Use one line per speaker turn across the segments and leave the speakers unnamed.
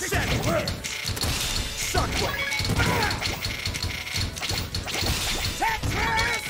Send her! Shockwave! Tetris!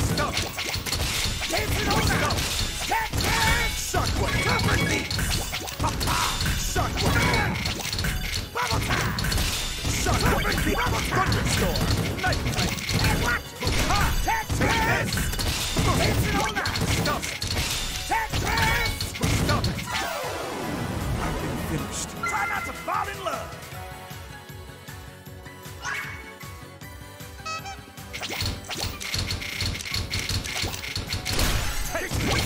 Stop it! Take it over! Tetris! Shockwave! Cover me!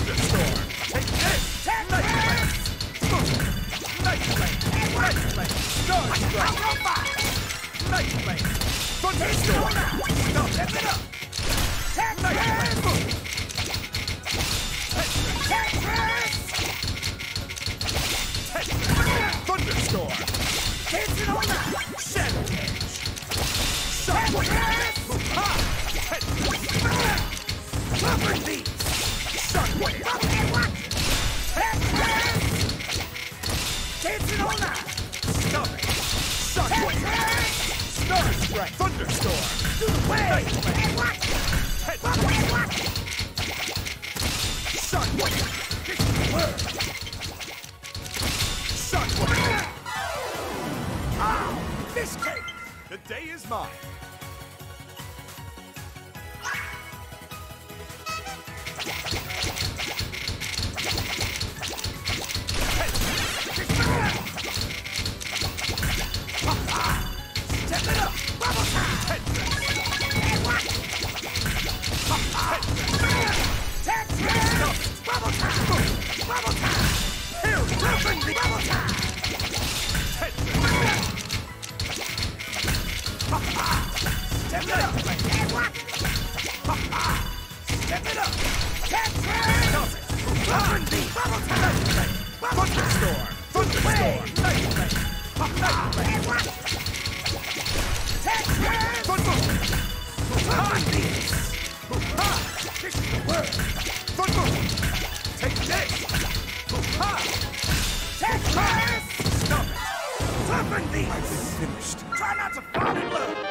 Thunderstorm! Take this! Night flame! Night flame! Night flame! Star strike! Night flame! Thunderstorm! Stop! Step it up! This cake! The day is mine! Step it up! Step it up! Tetris! Open the bubble time! Thunderstorm! Thunderstorm! Night flame! Night flame! Tetris! Thunder! Open these! Ha! This is the word! Thunder! Take this! Ha! Tetris! Stop it! Open these! I've been finished. Try not to fall in love!